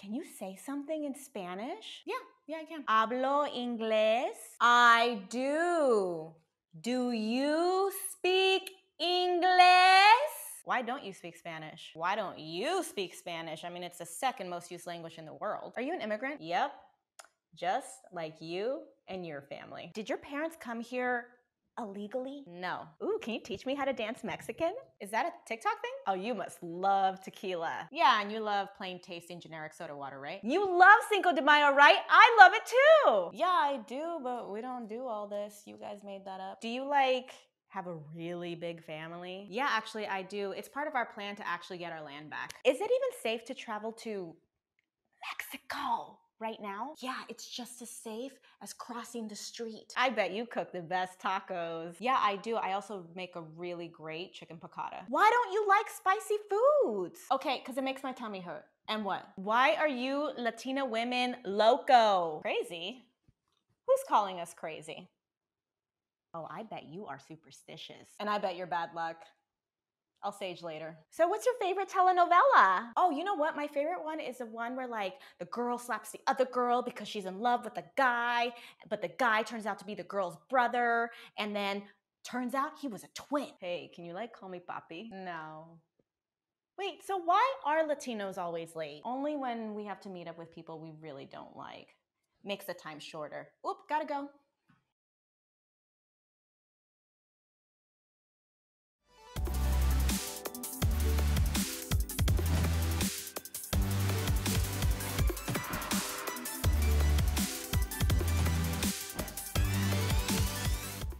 Can you say something in Spanish? Yeah, yeah, I can. Hablo inglés. I do. Do you speak English? Why don't you speak Spanish? Why don't you speak Spanish? I mean, it's the second most used language in the world. Are you an immigrant? Yep. Just like you and your family. Did your parents come here illegally? No. Ooh, can you teach me how to dance Mexican? Is that a TikTok thing? Oh, you must love tequila. Yeah, and you love plain tasting generic soda water, right? You love Cinco de Mayo, right? I love it too. Yeah, I do, but we don't do all this. You guys made that up. Do you like have a really big family? Yeah, actually, I do. It's part of our plan to actually get our land back. Is it even safe to travel to Mexico? Right now? Yeah, it's just as safe as crossing the street. I bet you cook the best tacos. Yeah, I do. I also make a really great chicken piccata. Why don't you like spicy foods? Okay, because it makes my tummy hurt. And what? Why are you Latina women loco? Crazy? Who's calling us crazy? Oh, I bet you are superstitious. And I bet you're bad luck. I'll sage later. So, what's your favorite telenovela? Oh, you know what? My favorite one is the one where like the girl slaps the other girl because she's in love with the guy, but the guy turns out to be the girl's brother, and then turns out he was a twin. Hey, can you like call me papi? No. Wait, so why are Latinos always late? Only when we have to meet up with people we really don't like. Makes the time shorter. Oop, gotta go.